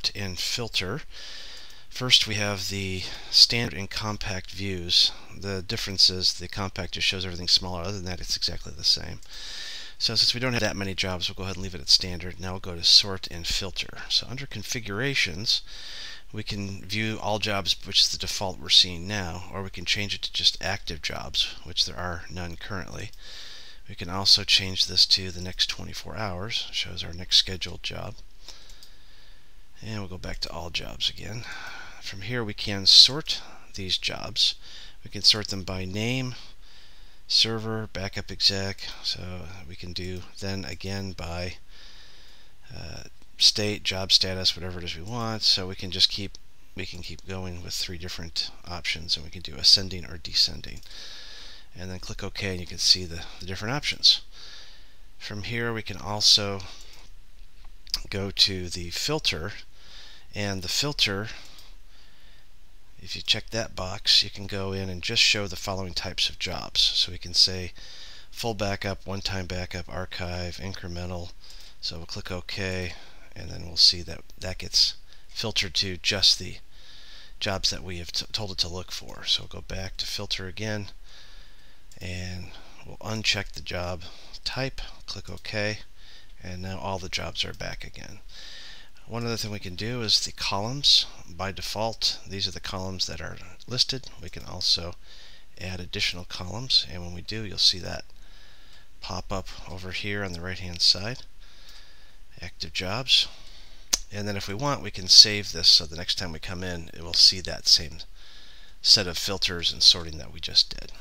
sort and filter. First we have the standard and compact views. The difference is the compact just shows everything smaller. Other than that, it's exactly the same. So since we don't have that many jobs, we'll go ahead and leave it at standard. Now we'll go to sort and filter. So under configurations, we can view all jobs, which is the default we're seeing now, or we can change it to just active jobs, which there are none currently. We can also change this to the next 24 hours, shows our next scheduled job. And we'll go back to all jobs again. From here we can sort these jobs. We can sort them by name, server, backup exec. So we can do then again by uh, state, job status, whatever it is we want. So we can just keep we can keep going with three different options and we can do ascending or descending. And then click OK and you can see the, the different options. From here we can also go to the filter and the filter if you check that box, you can go in and just show the following types of jobs. So we can say full backup, one-time backup, archive, incremental. So we'll click OK, and then we'll see that that gets filtered to just the jobs that we have told it to look for. So we'll go back to filter again, and we'll uncheck the job type, click OK, and now all the jobs are back again. One other thing we can do is the columns. By default, these are the columns that are listed. We can also add additional columns, and when we do, you'll see that pop up over here on the right hand side. Active jobs. And then if we want, we can save this so the next time we come in, it will see that same set of filters and sorting that we just did.